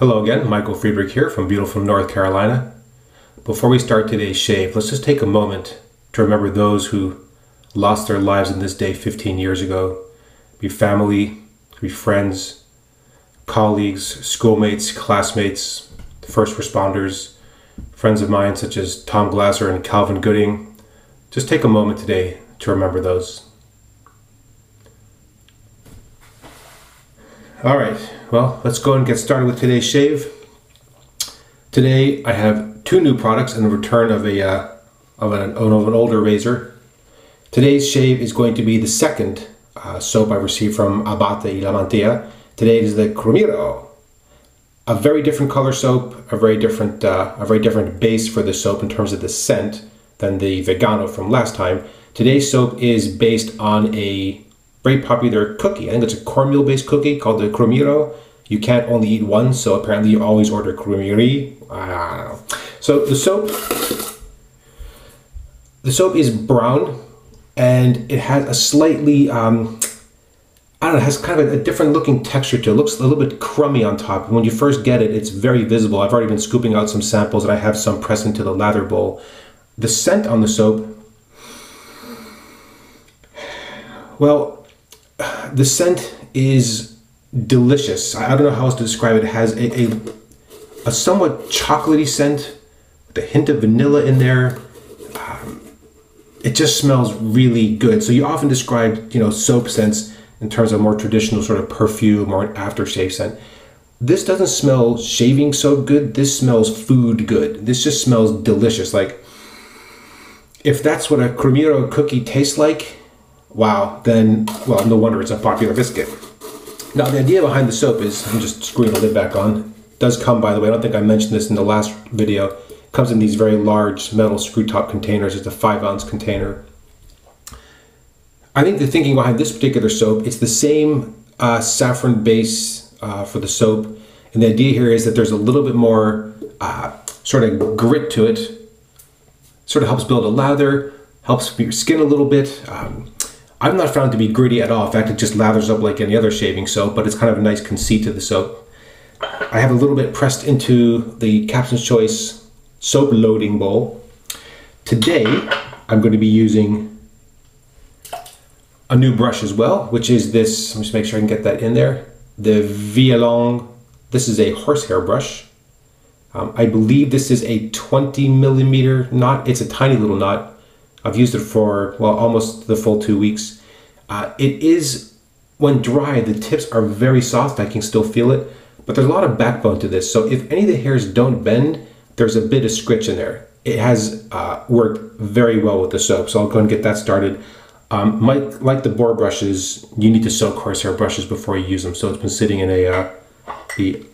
Hello again, Michael Freedberg here from beautiful North Carolina. Before we start today's shave, let's just take a moment to remember those who lost their lives in this day 15 years ago. Be family, be friends, colleagues, schoolmates, classmates, first responders, friends of mine such as Tom Glasser and Calvin Gooding. Just take a moment today to remember those. All right, well, let's go and get started with today's shave. Today I have two new products and the return of a uh, of, an, of an older razor. Today's shave is going to be the second uh, soap I received from Abbate y La Mantia. Today is the Crumiro, a very different color soap, a very different uh, a very different base for the soap in terms of the scent than the Vegano from last time. Today's soap is based on a very popular cookie. I think it's a cornmeal based cookie called the Crumiro. You can't only eat one, so apparently you always order Crumiri. So the soap, the soap is brown, and it has a slightly, um, I don't know, it has kind of a, a, different looking texture to it. it. Looks a little bit crummy on top. When you first get it, it's very visible. I've already been scooping out some samples, and I have some pressed into the lather bowl. The scent on the soap, well, the scent is delicious. I don't know how else to describe it. It has a, a, a somewhat chocolatey scent with a hint of vanilla in there. Um, it just smells really good. So you often describe, you know, soap scents in terms of more traditional sort of perfume or aftershave scent. This doesn't smell shaving so good. This smells food good. This just smells delicious. Like if that's what a Crumiro cookie tastes like, wow, then, well, no wonder it's a popular biscuit. Now, the idea behind the soap is, I'm just screwing the lid back on, does come, by the way, I don't think I mentioned this in the last video, comes in these very large metal screw top containers. It's a five ounce container. I think the thinking behind this particular soap, it's the same uh, saffron base uh, for the soap. And the idea here is that there's a little bit more uh, sort of grit to it. Sort of helps build a lather, helps your skin a little bit. Um, I've not found to be gritty at all. In fact, it just lathers up like any other shaving soap, but it's kind of a nice conceit to the soap. I have a little bit pressed into the Captain's Choice soap loading bowl. Today, I'm going to be using a new brush as well, which is this, let me just make sure I can get that in there. The Vie-Long, this is a horsehair brush. Um, I believe this is a 20 millimeter knot. It's a tiny little knot. I've used it for, well, almost the full two weeks. Uh, it is, when dry, the tips are very soft. I can still feel it, but there's a lot of backbone to this. So if any of the hairs don't bend, there's a bit of scritch in there. It has uh, worked very well with the soap, so I'll go and get that started. Um, like, like the boar brushes, you need to soak horsehair brushes before you use them. So it's been sitting in a uh, the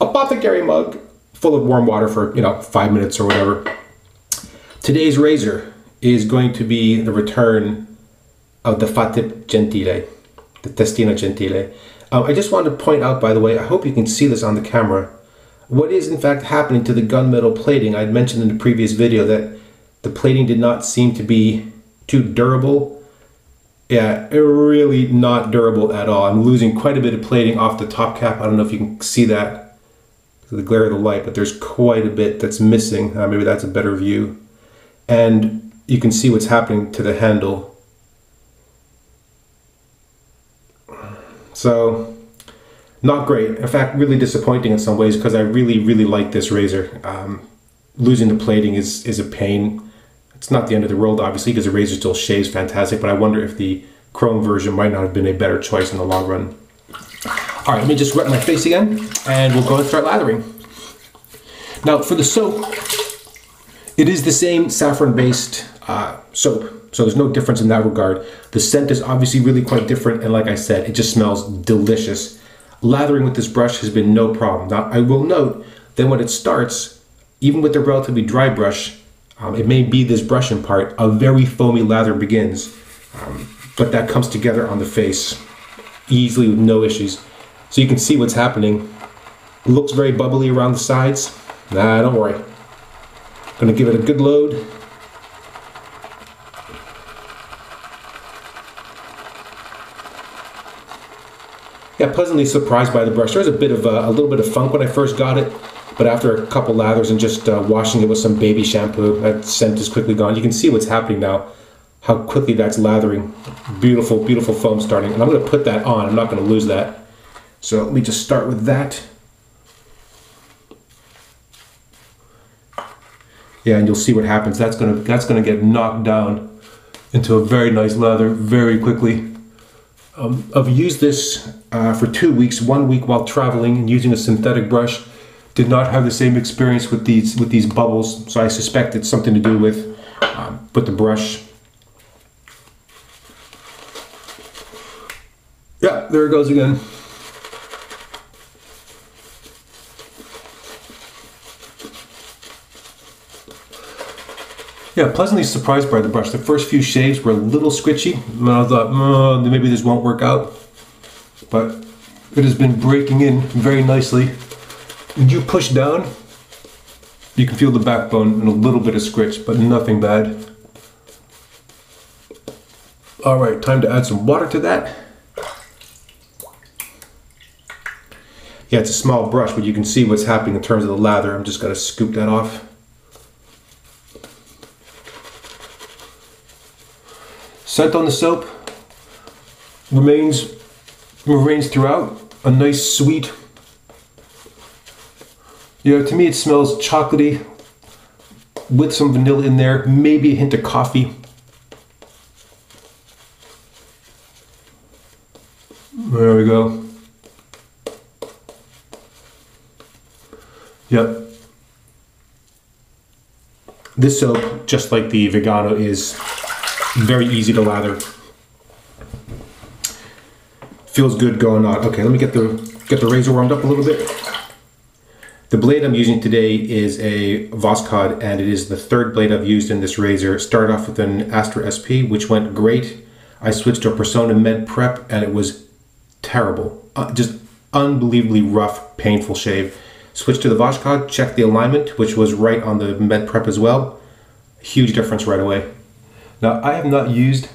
apothecary mug full of warm water for you know five minutes or whatever. Today's razor is going to be the return of the Fatip Gentile, the Testina Gentile. Um, I just wanted to point out, by the way, I hope you can see this on the camera, what is in fact happening to the gunmetal plating. I had mentioned in the previous video that the plating did not seem to be too durable. Yeah, really not durable at all. I'm losing quite a bit of plating off the top cap. I don't know if you can see that the glare of the light, but there's quite a bit that's missing. Uh, maybe that's a better view. And you can see what's happening to the handle. So, not great. In fact, really disappointing in some ways because I really, really like this razor. Um, losing the plating is, is a pain. It's not the end of the world, obviously, because the razor still shaves fantastic, but I wonder if the chrome version might not have been a better choice in the long run. All right, let me just wet my face again, and we'll go and start lathering. Now, for the soap, it is the same saffron-based uh, soap. So there's no difference in that regard. The scent is obviously really quite different, and like I said, it just smells delicious. Lathering with this brush has been no problem. Now, I will note that when it starts, even with the relatively dry brush, um, it may be this brushing part, a very foamy lather begins. Um, but that comes together on the face easily with no issues. So you can see what's happening. It looks very bubbly around the sides. Nah, don't worry. Gonna give it a good load yeah, pleasantly surprised by the brush. There was a bit of a, a little bit of funk when I first got it, but after a couple lathers and just uh, washing it with some baby shampoo, that scent is quickly gone. You can see what's happening now, how quickly that's lathering. Beautiful, beautiful foam starting. And I'm going to put that on. I'm not going to lose that. So let me just start with that. Yeah, and you'll see what happens. That's gonna that's gonna get knocked down into a very nice lather very quickly. Um, I've used this uh, for two weeks. One week while traveling and using a synthetic brush. Did not have the same experience with these with these bubbles, so I suspect it's something to do with um, with the brush. Yeah, there it goes again. Yeah, pleasantly surprised by the brush. The first few shaves were a little squishy, and I thought, oh, maybe this won't work out. But it has been breaking in very nicely. When you push down, you can feel the backbone and a little bit of scritch, but nothing bad. All right, time to add some water to that. Yeah, it's a small brush, but you can see what's happening in terms of the lather. I'm just gonna scoop that off. Scent on the soap remains remains throughout. A nice sweet. You know, to me it smells chocolatey with some vanilla in there, maybe a hint of coffee. There we go. Yep. This soap, just like the Vegano, is very easy to lather. Feels good going on. Okay, let me get the get the razor warmed up a little bit. The blade I'm using today is a Voskhod and it is the third blade I've used in this razor. Started off with an Astra SP which went great. I switched to a Personna Med Prep and it was terrible. Uh, just unbelievably rough, painful shave. Switched to the Voskhod, checked the alignment which was right on the Med Prep as well. Huge difference right away. Now, I have not used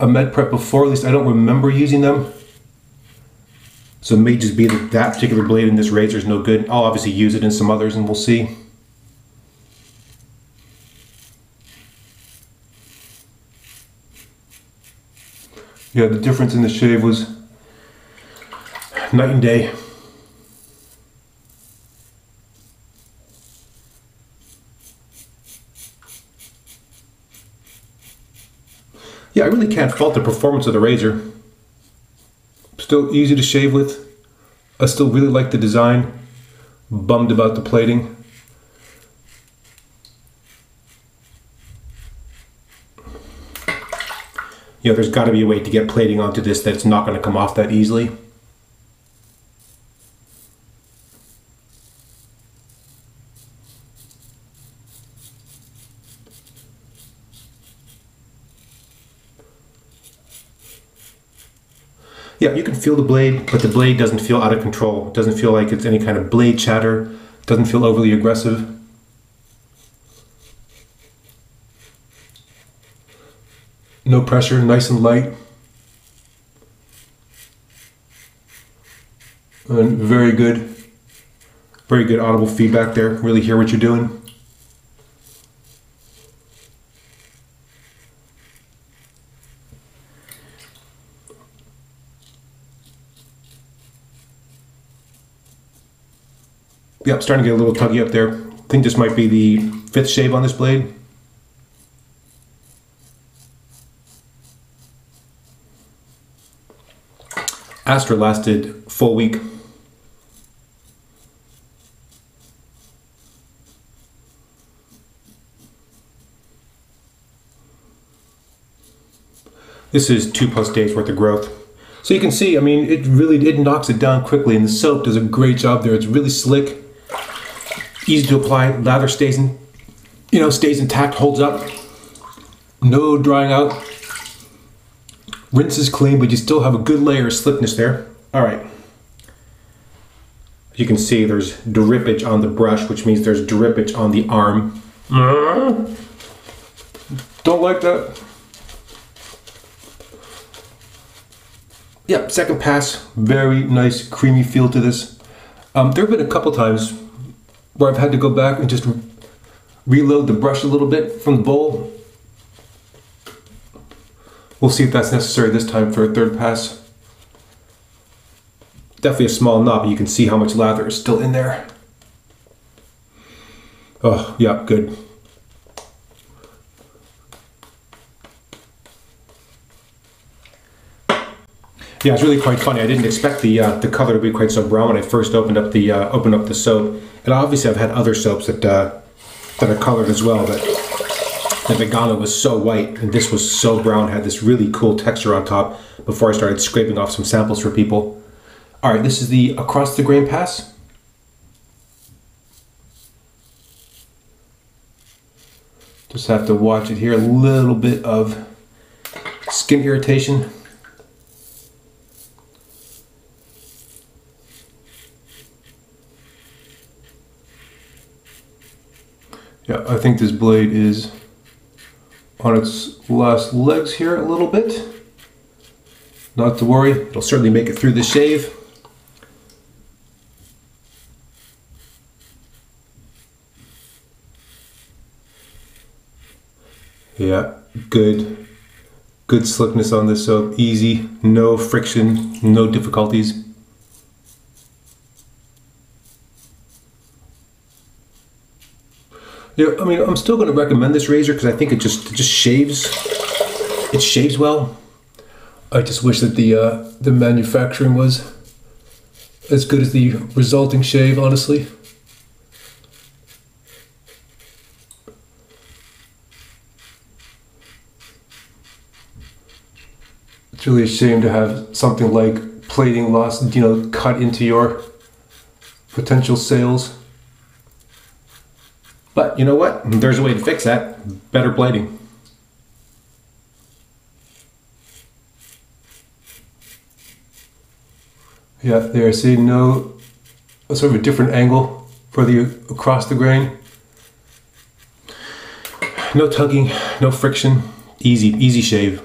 a med prep before, at least I don't remember using them. So it may just be that that particular blade in this razor is no good. I'll obviously use it in some others and we'll see. Yeah, the difference in the shave was night and day. Yeah, I really can't fault the performance of the razor. Still easy to shave with. I still really like the design. Bummed about the plating. Yeah, there's got to be a way to get plating onto this that's not going to come off that easily. Yeah, you can feel the blade, but the blade doesn't feel out of control. It doesn't feel like it's any kind of blade chatter. It doesn't feel overly aggressive. No pressure, nice and light. And very good, very good audible feedback there. Really hear what you're doing. Yep, starting to get a little tuggy up there. I think this might be the fifth shave on this blade. Astra lasted full week. This is two plus days worth of growth. So you can see, I mean, it really, it knocks it down quickly and the soap does a great job there. It's really slick easy to apply. Lather stays in, you know, stays intact, holds up. No drying out. Rinse is clean, but you still have a good layer of slickness there. All right. You can see there's drippage on the brush, which means there's drippage on the arm. Don't like that. yeah, second pass, very nice creamy feel to this. Um, there have been a couple times where I've had to go back and just reload the brush a little bit from the bowl. We'll see if that's necessary this time for a third pass. Definitely a small knob, but you can see how much lather is still in there. Oh, yeah, good. Yeah, it's really quite funny. I didn't expect the uh, the color to be quite so brown when I first opened up the uh, opened up the soap. And obviously, I've had other soaps that uh, that are colored as well. But the Vegano was so white, and this was so brown. Had this really cool texture on top. Before I started scraping off some samples for people. All right, this is the across the grain pass. Just have to watch it here. A little bit of skin irritation. Yeah, I think this blade is on its last legs here a little bit. Not to worry, it'll certainly make it through the shave. Yeah, good. Good slickness on this soap, easy, no friction, no difficulties. Yeah, I mean, I'm still going to recommend this razor because I think it just it just shaves. It shaves well. I just wish that the uh, the manufacturing was as good as the resulting shave. Honestly. It's really a shame to have something like plating loss, you know, cut into your potential sales. But you know what? There's a way to fix that. Better plating. Yeah, there. See, no, sort of a different angle for the across the grain. No tugging, no friction. Easy, easy shave.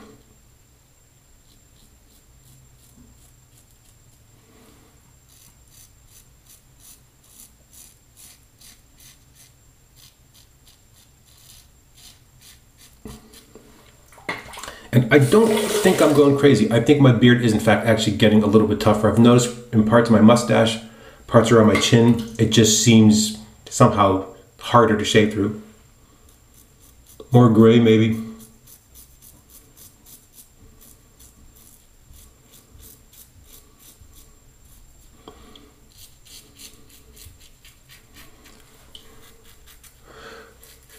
I don't think I'm going crazy. I think my beard is in fact actually getting a little bit tougher. I've noticed in parts of my mustache, parts around my chin, it just seems somehow harder to shave through. More gray maybe.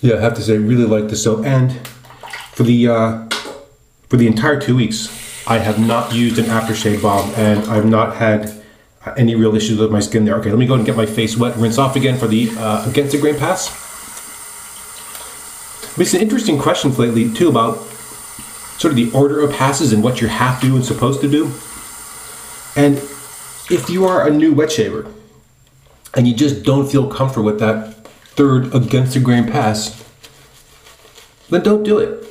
Yeah, I have to say, really like this soap. And for the uh, for the entire two weeks, I have not used an aftershave balm and I've not had any real issues with my skin there. Okay, let me go and get my face wet, rinse off again for the uh, against the grain pass. It's an interesting questions lately too about sort of the order of passes and what you have to and supposed to do. And if you are a new wet shaver and you just don't feel comfortable with that third against the grain pass, then don't do it.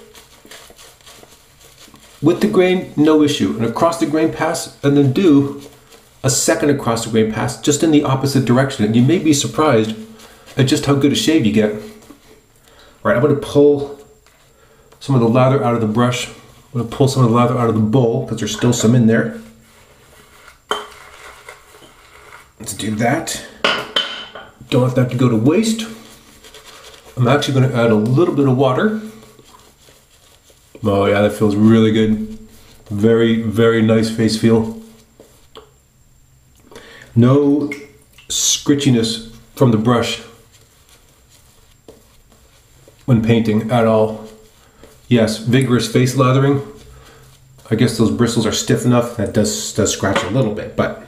With the grain, no issue. And across the grain pass, and then do a second across the grain pass just in the opposite direction. And you may be surprised at just how good a shave you get. All right, I'm gonna pull some of the lather out of the brush. I'm gonna pull some of the lather out of the bowl because there's still some in there. Let's do that. Don't want that to go to waste. I'm actually gonna add a little bit of water. Oh yeah, that feels really good. Very, very nice face feel. No scritchiness from the brush when painting at all. Yes, vigorous face lathering. I guess those bristles are stiff enough. That does, does scratch a little bit, but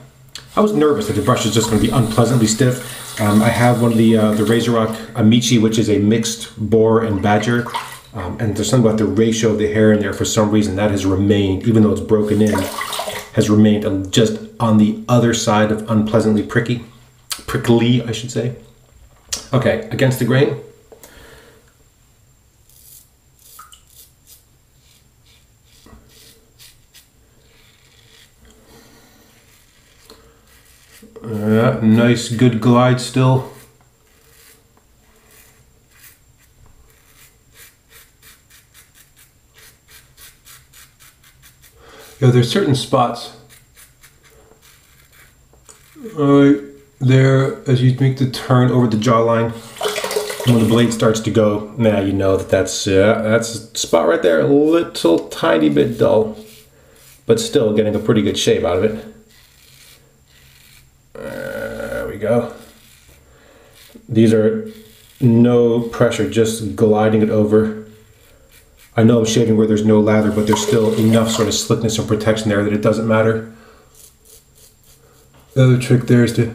I was nervous that the brush is just going to be unpleasantly stiff. Um, I have one of the uh, the RazoRock Amici, which is a mixed boar and badger. Um, and there's something about the ratio of the hair in there for some reason that has remained, even though it's broken in, has remained just on the other side of unpleasantly pricky, prickly, I should say. Okay, against the grain. Yeah, nice, good glide still. Yeah, there's certain spots right there as you make the turn over the jawline. When the blade starts to go, now you know that that's uh, that's a spot right there, a little tiny bit dull, but still getting a pretty good shape out of it. There we go. These are no pressure, just gliding it over. I know I'm shaving where there's no lather, but there's still enough sort of slickness and protection there that it doesn't matter. The other trick there is to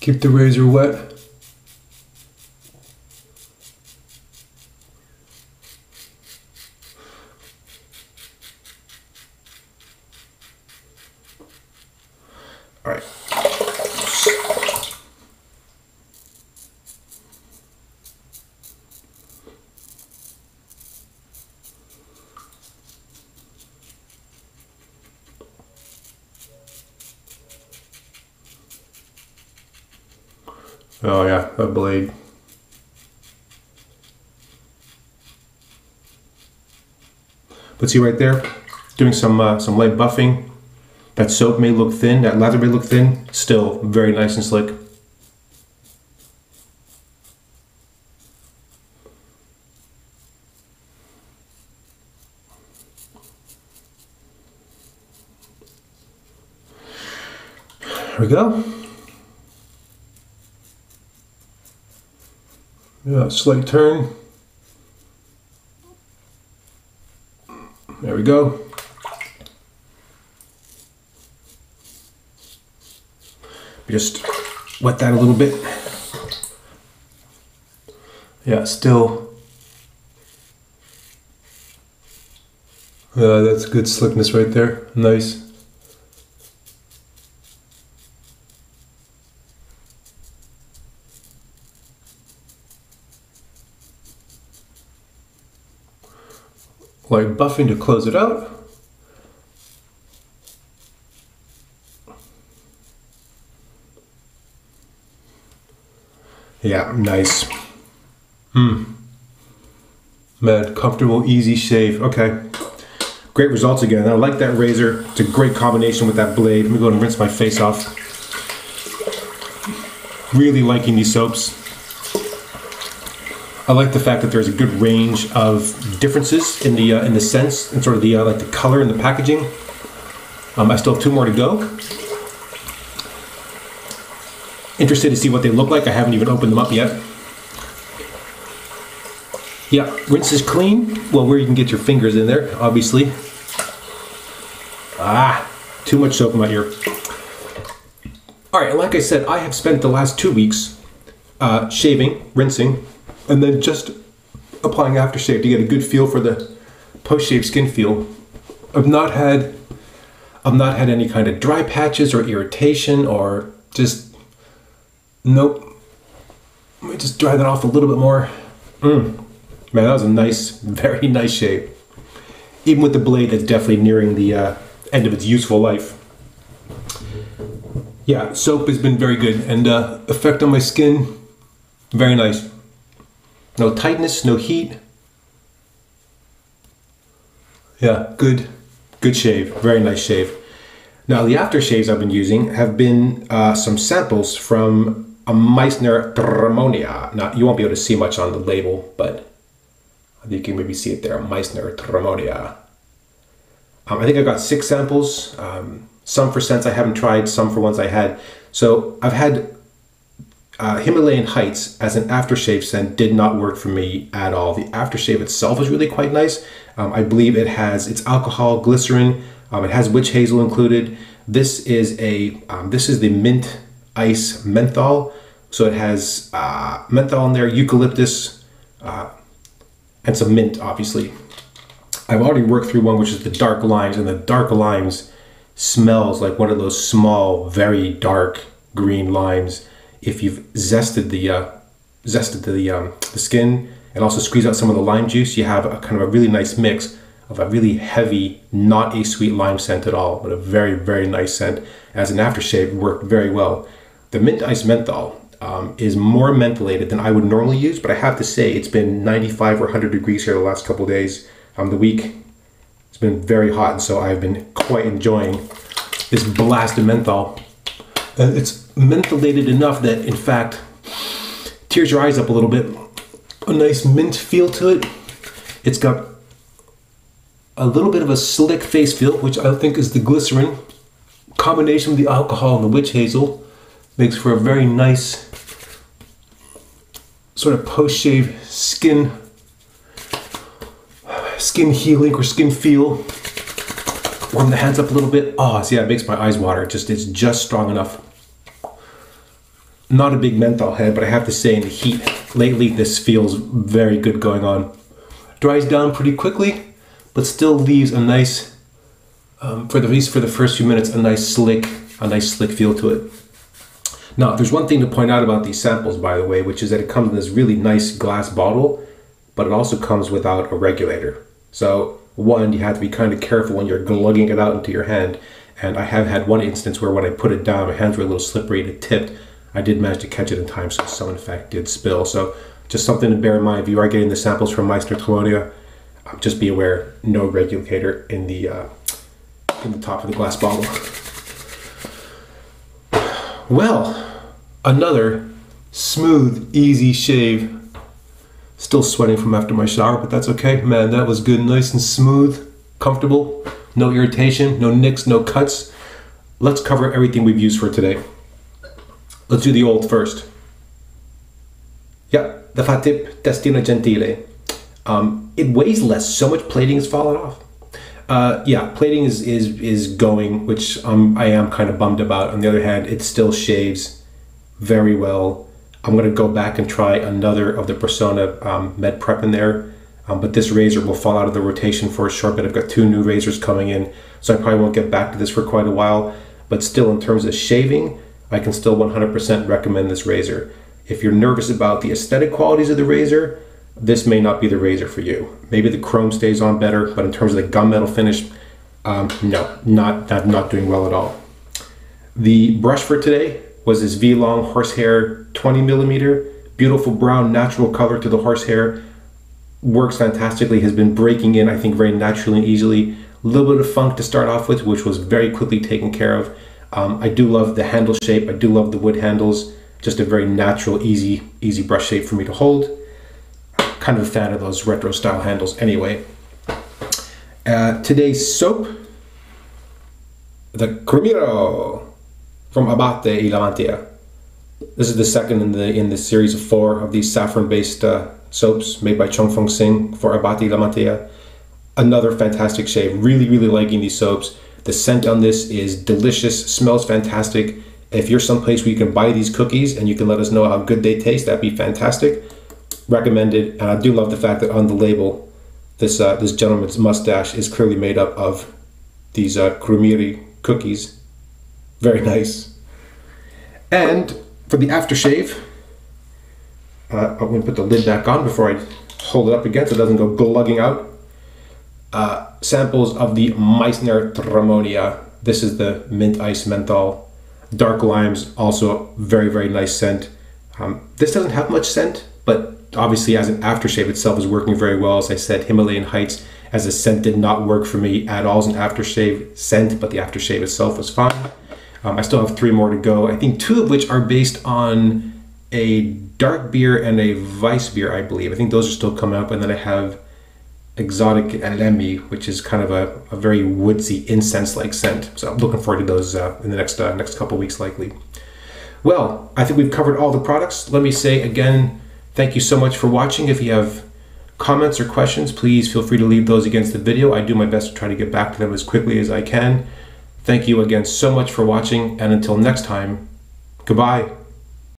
keep the razor wet. Oh yeah, a blade. But see right there, doing some uh, some light buffing. That soap may look thin, that lather may look thin, still very nice and slick. There we go. Yeah, slight turn. There we go. Just wet that a little bit. Yeah, still. Yeah, that's good slickness right there. Nice. Like buffing to close it out. Yeah, nice. Hmm. Med, comfortable, easy shave. Okay. Great results again. I like that razor. It's a great combination with that blade. Let me go and rinse my face off. Really liking these soaps. I like the fact that there's a good range of differences in the uh, in the sense and sort of the uh, like the color and the packaging. Um, I still have two more to go. Interested to see what they look like. I haven't even opened them up yet. Yeah, rinse is clean. Well, where you can get your fingers in there, obviously. Ah, too much soap in my ear. All right, like I said, I have spent the last two weeks uh, shaving, rinsing, and then just applying aftershave to get a good feel for the post-shave skin feel. I've not had I've not had any kind of dry patches or irritation or just nope. Let me just dry that off a little bit more. Mm. Man, that was a nice, very nice shave. Even with the blade that's definitely nearing the uh, end of its useful life. Yeah, soap has been very good and uh, effect on my skin, very nice. No tightness, no heat. Yeah, good, good shave. Very nice shave. Now the aftershaves I've been using have been uh, some samples from a Meissner Tremonia. Now you won't be able to see much on the label, but you can maybe see it there, Meissner Tremonia. Um, I think I got six samples, um, some for scents I haven't tried, some for ones I had. So I've had uh, Himalayan Heights as an aftershave scent did not work for me at all. The aftershave itself is really quite nice. Um, I believe it has its alcohol, glycerin. Um, it has witch hazel included. This is a um, this is the mint ice menthol. So it has uh, menthol in there, eucalyptus, uh, and some mint, obviously. I've already worked through one which is the dark limes, and the dark limes smells like one of those small, very dark green limes if you've zested the uh, zested the um, the skin and also squeeze out some of the lime juice, you have a kind of a really nice mix of a really heavy, not a sweet lime scent at all, but a very, very nice scent. As an aftershave, worked very well. The Mint Ice Menthol um, is more mentholated than I would normally use, but I have to say it's been 95 or 100 degrees here the last couple days. Um, the week it's been very hot, and so I've been quite enjoying this blast of menthol. And it's mentholated enough that, in fact, tears your eyes up a little bit. A nice mint feel to it. It's got a little bit of a slick face feel, which I think is the glycerin. Combination with the alcohol and the witch hazel makes for a very nice sort of post-shave skin skin healing or skin feel. Warm the hands up a little bit. Oh, see, that makes my eyes water. Just it's just strong enough. Not a big menthol head, but I have to say, in the heat lately, this feels very good going on. Dries down pretty quickly, but still leaves a nice, um, for the at least for the first few minutes, a nice slick, a nice slick feel to it. Now, there's one thing to point out about these samples, by the way, which is that it comes in this really nice glass bottle, but it also comes without a regulator. So one, you have to be kind of careful when you're glugging it out into your hand. And I have had one instance where when I put it down, my hands were a little slippery and it tipped. I did manage to catch it in time, so some in fact did spill. So just something to bear in mind if you are getting the samples from Meissner Tremonia, um, just be aware, no regulator in the uh, in the top of the glass bottle. Well, another smooth, easy shave Still sweating from after my shower, but that's okay. Man, that was good, nice and smooth, comfortable, no irritation, no nicks, no cuts. Let's cover everything we've used for today. Let's do the old first. Yeah, the Fatip Testina Gentile. Um, it weighs less, so much plating has fallen off. Uh, yeah, plating is, is, is going, which um, I am kind of bummed about. On the other hand, it still shaves very well. I'm to go back and try another of the Personna um, Med Prep in there. Um, but this razor will fall out of the rotation for a short bit. I've got two new razors coming in, so I probably won't get back to this for quite a while. But still, in terms of shaving, I can still 100% recommend this razor. If you're nervous about the aesthetic qualities of the razor, this may not be the razor for you. Maybe the chrome stays on better, but in terms of the gunmetal finish, um, no, not, not, not doing well at all. The brush for today was this Vie-Long horsehair 20 millimeter, beautiful brown natural color to the horsehair, works fantastically, has been breaking in, I think, very naturally and easily. A little bit of funk to start off with, which was very quickly taken care of. Um, I do love the handle shape. I do love the wood handles. Just a very natural, easy, easy brush shape for me to hold. Kind of a fan of those retro style handles anyway. Uh, today's soap, the Crumiro from Abbate y La Mantia. This is the second in the in the series of four of these saffron-based uh, soaps made by Chong Fong Sing for Abbate y La Mantia. Another fantastic shave. Really, really liking these soaps. The scent on this is delicious, smells fantastic. If you're someplace where you can buy these cookies and you can let us know how good they taste, that'd be fantastic. Recommended. And I do love the fact that on the label, this uh, this gentleman's mustache is clearly made up of these uh, Crumiri cookies very nice. And for the aftershave, uh, I'm going to put the lid back on before I hold it up again so it doesn't go glugging out. Uh, samples of the Meissner Tremonia. This is the mint ice menthol. Dark limes, also very, very nice scent. Um, this doesn't have much scent, but obviously as an aftershave itself is working very well. As I said, Himalayan Heights as a scent did not work for me at all as an aftershave scent, but the aftershave itself was fine. Um, I still have three more to go. I think two of which are based on a dark beer and a Weiss beer, I believe. I think those are still coming up. And then I have Exotic Elemi, which is kind of a, a very woodsy incense-like scent. So I'm looking forward to those uh, in the next uh, next couple weeks, likely. Well, I think we've covered all the products. Let me say again, thank you so much for watching. If you have comments or questions, please feel free to leave those against the video. I do my best to try to get back to them as quickly as I can. Thank you again so much for watching, and until next time, goodbye.